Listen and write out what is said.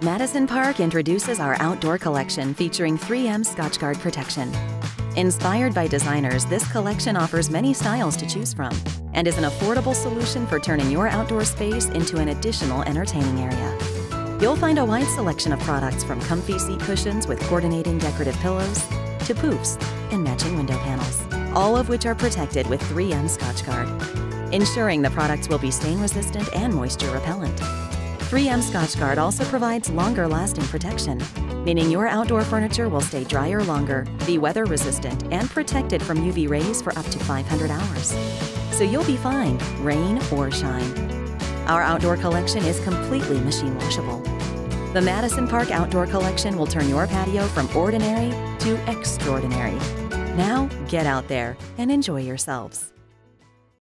Madison Park introduces our outdoor collection featuring 3M Scotchgard protection. Inspired by designers, this collection offers many styles to choose from and is an affordable solution for turning your outdoor space into an additional entertaining area. You'll find a wide selection of products from comfy seat cushions with coordinating decorative pillows to poufs and matching window panels, all of which are protected with 3M Scotchgard, ensuring the products will be stain resistant and moisture repellent. 3M Scotchgard also provides longer lasting protection, meaning your outdoor furniture will stay drier longer, be weather resistant, and protected from UV rays for up to 500 hours. So you'll be fine, rain or shine. Our outdoor collection is completely machine washable. The Madison Park Outdoor Collection will turn your patio from ordinary to extraordinary. Now, get out there and enjoy yourselves.